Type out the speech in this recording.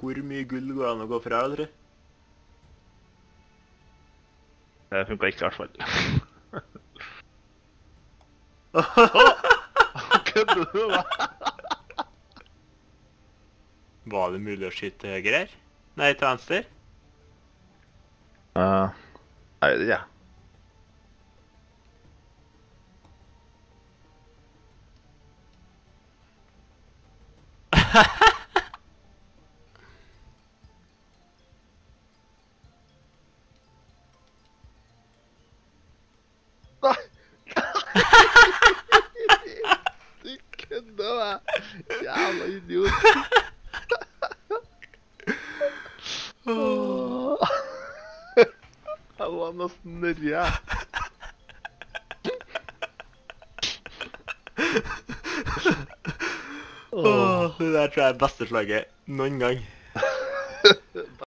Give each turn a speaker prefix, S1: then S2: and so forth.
S1: Hvor mye gull går det an å gå fra, tror du?
S2: Det funka ikke, i hvert fall. Kødder du med meg?
S1: Var det mulig å skyte til høyre her? Nei, til venstre?
S2: Uh, nei, det ja. Ha Nei! Med meg! Jævla idiot. Åh. Jeg var nesten nedi, jeg.
S1: Åh, det der tror jeg er beste slaget noen gang.